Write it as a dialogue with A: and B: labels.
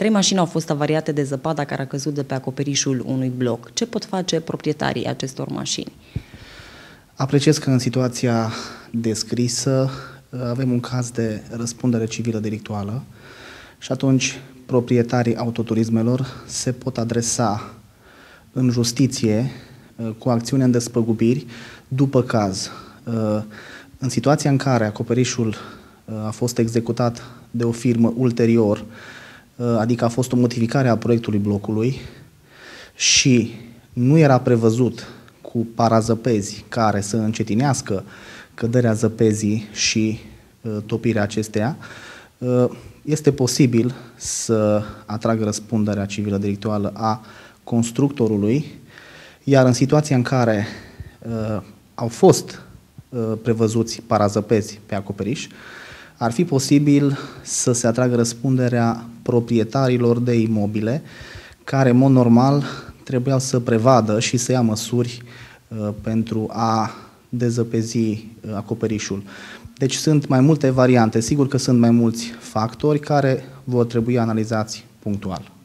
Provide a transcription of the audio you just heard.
A: Trei mașini au fost avariate de zăpada care a căzut de pe acoperișul unui bloc. Ce pot face proprietarii acestor mașini?
B: Apreciez că în situația descrisă avem un caz de răspundere civilă delictuală și atunci proprietarii autoturismelor se pot adresa în justiție uh, cu acțiune în despăgubiri după caz. Uh, în situația în care acoperișul uh, a fost executat de o firmă ulterior, adică a fost o modificare a proiectului blocului și nu era prevăzut cu parazăpezi care să încetinească căderea zăpezii și topirea acesteia, este posibil să atragă răspunderea civilă delictuală a constructorului, iar în situația în care uh, au fost uh, prevăzuți parazăpezi pe acoperiș, ar fi posibil să se atragă răspunderea proprietarilor de imobile, care, în mod normal, trebuiau să prevadă și să ia măsuri uh, pentru a dezăpezi uh, acoperișul. Deci sunt mai multe variante, sigur că sunt mai mulți factori care vor trebui analizați punctual.